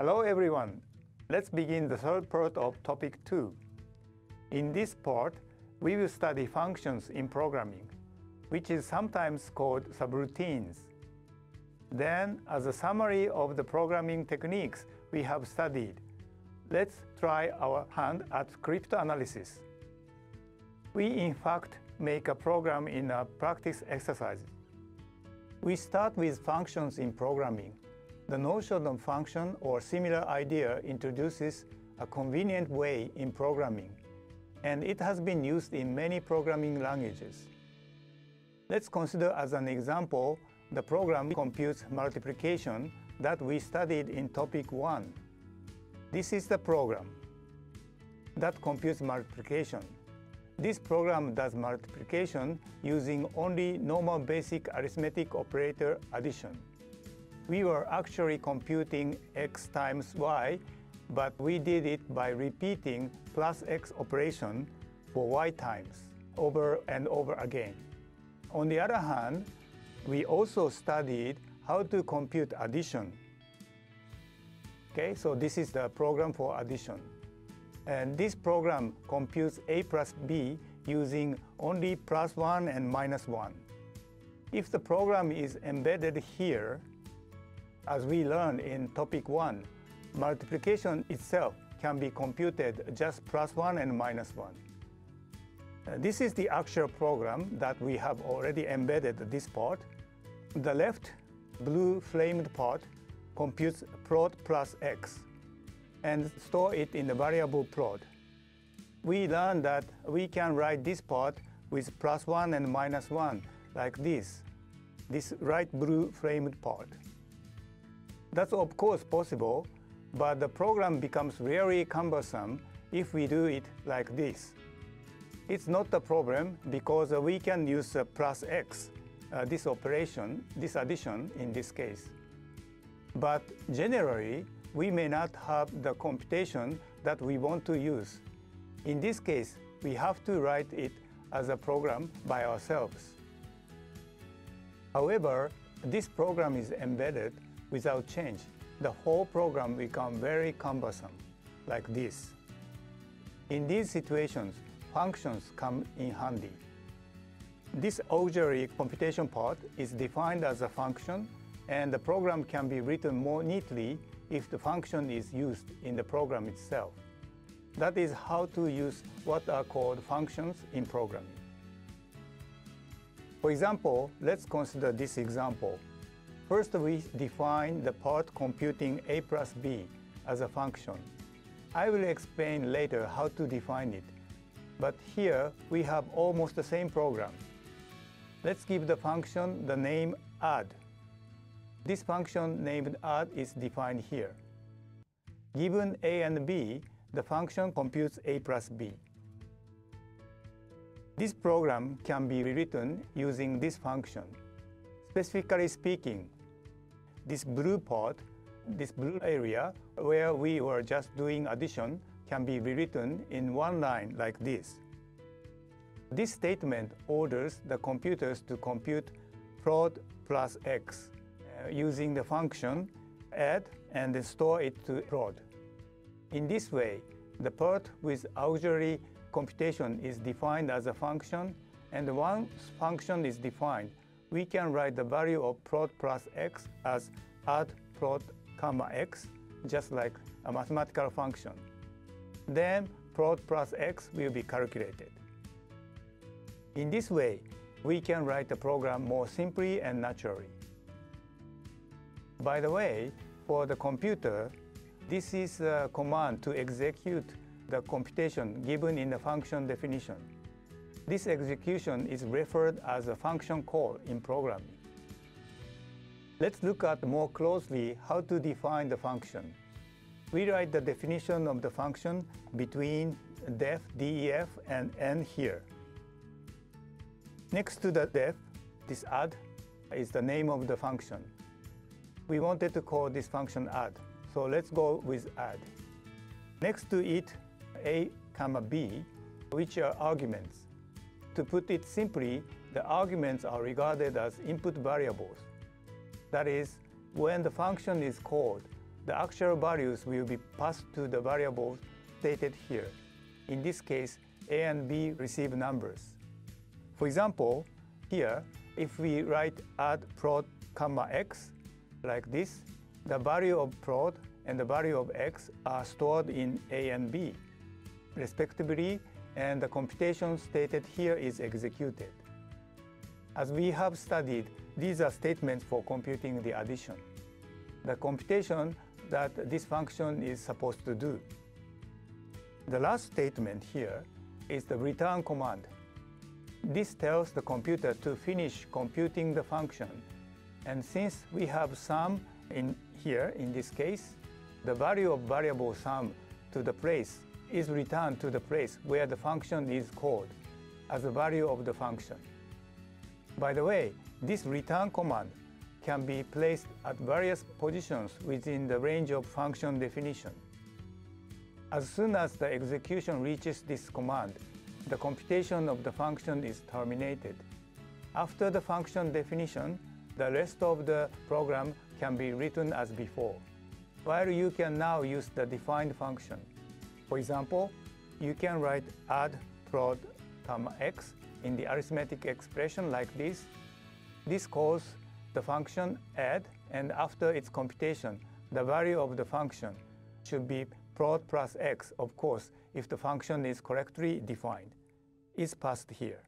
Hello everyone. Let's begin the third part of topic 2. In this part, we will study functions in programming, which is sometimes called subroutines. Then, as a summary of the programming techniques we have studied, let's try our hand at cryptanalysis. We in fact make a program in a practice exercise. We start with functions in programming. The notion of function or similar idea introduces a convenient way in programming, and it has been used in many programming languages. Let's consider as an example the program computes multiplication that we studied in topic 1. This is the program that computes multiplication. This program does multiplication using only normal basic arithmetic operator addition we were actually computing x times y, but we did it by repeating plus x operation for y times over and over again. On the other hand, we also studied how to compute addition. Okay, so this is the program for addition. And this program computes a plus b using only plus 1 and minus 1. If the program is embedded here, as we learned in topic 1, multiplication itself can be computed just plus 1 and minus 1. Uh, this is the actual program that we have already embedded this part. The left blue flamed part computes prod plus x and store it in the variable prod. We learned that we can write this part with plus 1 and minus 1 like this, this right blue flamed part. That's of course possible, but the program becomes very cumbersome if we do it like this. It's not a problem because we can use plus x, uh, this operation, this addition in this case. But generally, we may not have the computation that we want to use. In this case, we have to write it as a program by ourselves. However, this program is embedded without change, the whole program becomes very cumbersome, like this. In these situations, functions come in handy. This auxiliary computation part is defined as a function, and the program can be written more neatly if the function is used in the program itself. That is how to use what are called functions in programming. For example, let's consider this example. First, we define the part computing a plus b as a function. I will explain later how to define it, but here we have almost the same program. Let's give the function the name add. This function named add is defined here. Given a and b, the function computes a plus b. This program can be rewritten using this function. Specifically speaking, this blue part, this blue area where we were just doing addition can be rewritten in one line like this. This statement orders the computers to compute prod plus x uh, using the function add and store it to prod. In this way, the part with auxiliary computation is defined as a function, and once function is defined, we can write the value of prod plus x as add prod comma x, just like a mathematical function. Then prod plus x will be calculated. In this way, we can write the program more simply and naturally. By the way, for the computer, this is a command to execute the computation given in the function definition. This execution is referred as a function call in programming. Let's look at more closely how to define the function. We write the definition of the function between def, def, and end here. Next to the def, this add is the name of the function. We wanted to call this function add, so let's go with add. Next to it, a comma b, which are arguments. To put it simply, the arguments are regarded as input variables. That is, when the function is called, the actual values will be passed to the variables stated here. In this case, a and b receive numbers. For example, here, if we write add prod comma x like this, the value of prod and the value of x are stored in a and b, respectively, and the computation stated here is executed. As we have studied, these are statements for computing the addition. The computation that this function is supposed to do. The last statement here is the return command. This tells the computer to finish computing the function. And since we have sum in here, in this case, the value of variable sum to the place is returned to the place where the function is called as the value of the function. By the way, this return command can be placed at various positions within the range of function definition. As soon as the execution reaches this command, the computation of the function is terminated. After the function definition, the rest of the program can be written as before, while you can now use the defined function. For example, you can write add prod comma x in the arithmetic expression like this. This calls the function add, and after its computation, the value of the function should be prod plus x, of course, if the function is correctly defined, is passed here.